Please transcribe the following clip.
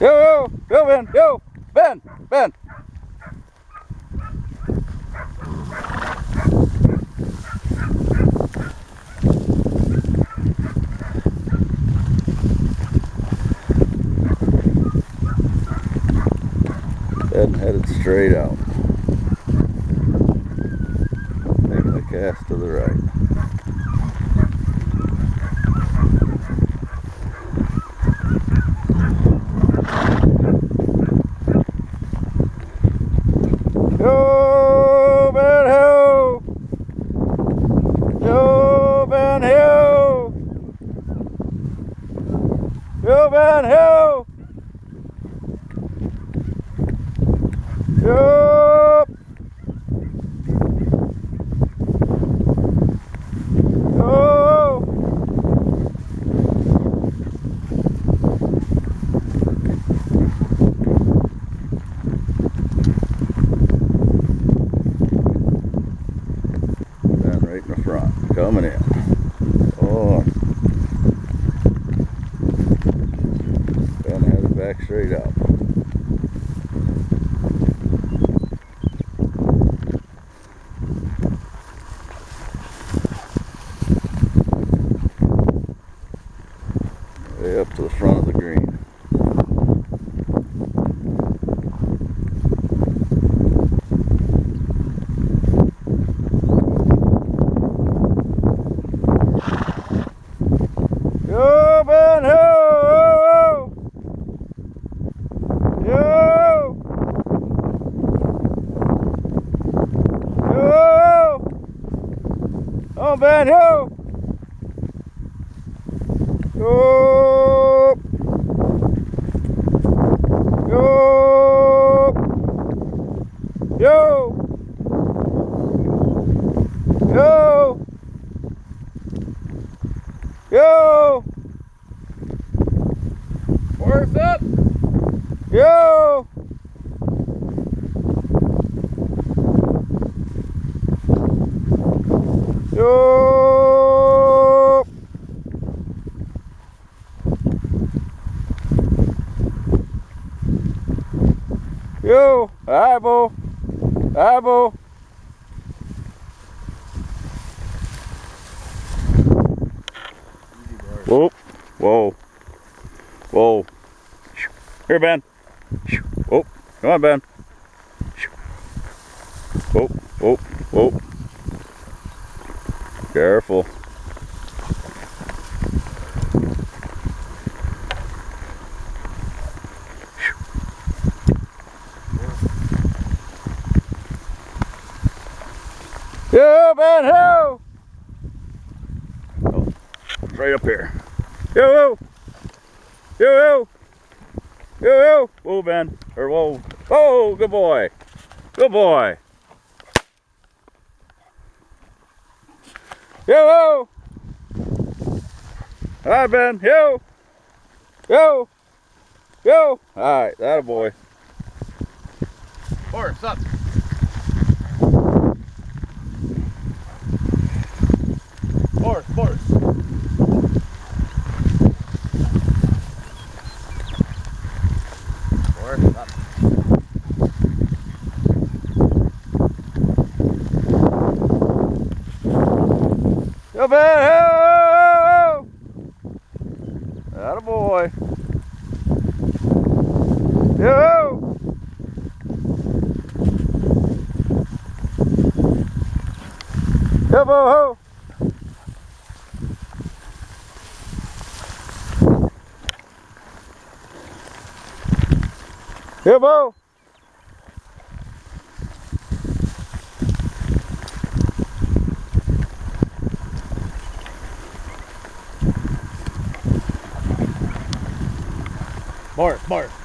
Yo, yo, yo, Ben, yo, Ben, Ben. Ben headed straight out. Making a cast to the right. Yo, Ben Hill! Yo, Ben Hill! Right in the front, coming in. Oh. Ben headed back straight out. Way up to the front of the green. Yo, Ben Ho! Yo! Yo! Oh, Ben Ho! Yo! Yo! Yo! Yo! Yo! Horse up! Yo! Yo! Hi, Bo! Hi, Bo! Whoa! Whoa! Whoa! Here, Ben. Oh, come on, Ben. Oh, oh, oh. Careful. Yeah, Ben, ho! Oh, it's right up here. Yo, yo! Yo, yo! Yo! Whoa, Ben. Or whoa. Oh, good boy. Good boy. Yo, yo! Hi, Ben. Yo! Yo! Yo! Alright, that a boy. Horse up! Horse, horse! Horse up! Ben. Yo! That boy. Yo! Yo, ho! Yo, bo! Horse, horse!